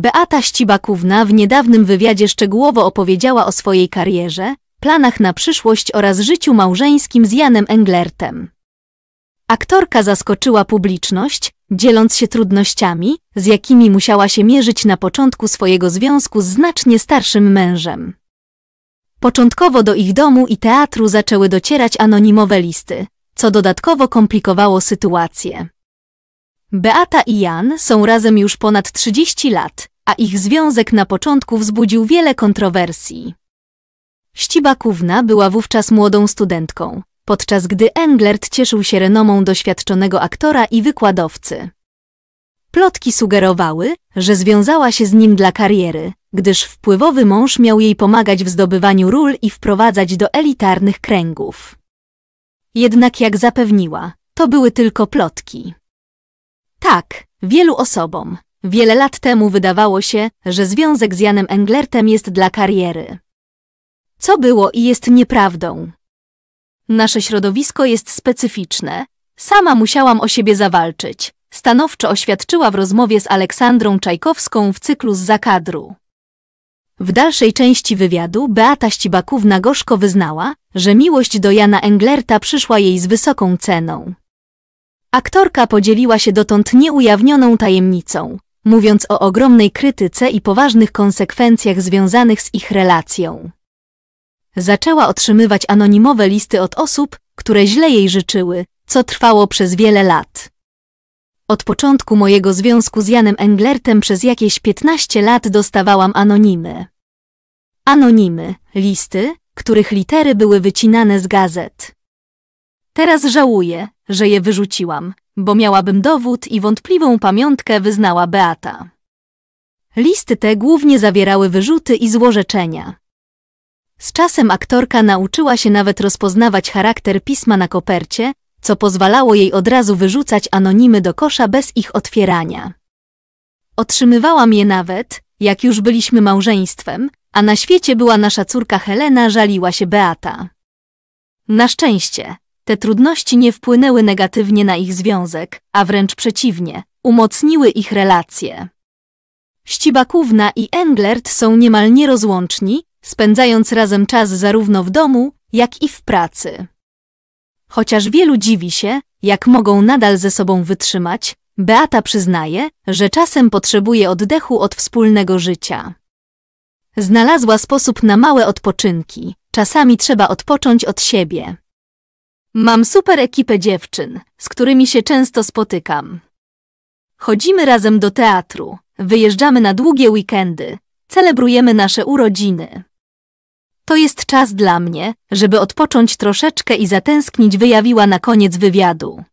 Beata Ścibakówna w niedawnym wywiadzie szczegółowo opowiedziała o swojej karierze, planach na przyszłość oraz życiu małżeńskim z Janem Englertem. Aktorka zaskoczyła publiczność, dzieląc się trudnościami, z jakimi musiała się mierzyć na początku swojego związku z znacznie starszym mężem. Początkowo do ich domu i teatru zaczęły docierać anonimowe listy, co dodatkowo komplikowało sytuację. Beata i Jan są razem już ponad 30 lat, a ich związek na początku wzbudził wiele kontrowersji. Ścibakówna była wówczas młodą studentką, podczas gdy Englert cieszył się renomą doświadczonego aktora i wykładowcy. Plotki sugerowały, że związała się z nim dla kariery, gdyż wpływowy mąż miał jej pomagać w zdobywaniu ról i wprowadzać do elitarnych kręgów. Jednak jak zapewniła, to były tylko plotki. Tak, wielu osobom, wiele lat temu wydawało się, że związek z Janem Englertem jest dla kariery. Co było i jest nieprawdą. Nasze środowisko jest specyficzne. Sama musiałam o siebie zawalczyć. Stanowczo oświadczyła w rozmowie z Aleksandrą Czajkowską w cyklu z zakadru. W dalszej części wywiadu Beata Ścibakówna gorzko wyznała, że miłość do Jana Englerta przyszła jej z wysoką ceną. Aktorka podzieliła się dotąd nieujawnioną tajemnicą, mówiąc o ogromnej krytyce i poważnych konsekwencjach związanych z ich relacją. Zaczęła otrzymywać anonimowe listy od osób, które źle jej życzyły, co trwało przez wiele lat. Od początku mojego związku z Janem Englertem przez jakieś 15 lat dostawałam anonimy. Anonimy, listy, których litery były wycinane z gazet. Teraz żałuję, że je wyrzuciłam, bo miałabym dowód i wątpliwą pamiątkę wyznała Beata. Listy te głównie zawierały wyrzuty i złorzeczenia. Z czasem aktorka nauczyła się nawet rozpoznawać charakter pisma na kopercie, co pozwalało jej od razu wyrzucać anonimy do kosza bez ich otwierania. Otrzymywałam je nawet, jak już byliśmy małżeństwem, a na świecie była nasza córka Helena, żaliła się Beata. Na szczęście, te trudności nie wpłynęły negatywnie na ich związek, a wręcz przeciwnie, umocniły ich relacje. Ścibakówna i Englert są niemal nierozłączni, spędzając razem czas zarówno w domu, jak i w pracy. Chociaż wielu dziwi się, jak mogą nadal ze sobą wytrzymać, Beata przyznaje, że czasem potrzebuje oddechu od wspólnego życia. Znalazła sposób na małe odpoczynki, czasami trzeba odpocząć od siebie. Mam super ekipę dziewczyn, z którymi się często spotykam. Chodzimy razem do teatru, wyjeżdżamy na długie weekendy, celebrujemy nasze urodziny. To jest czas dla mnie, żeby odpocząć troszeczkę i zatęsknić wyjawiła na koniec wywiadu.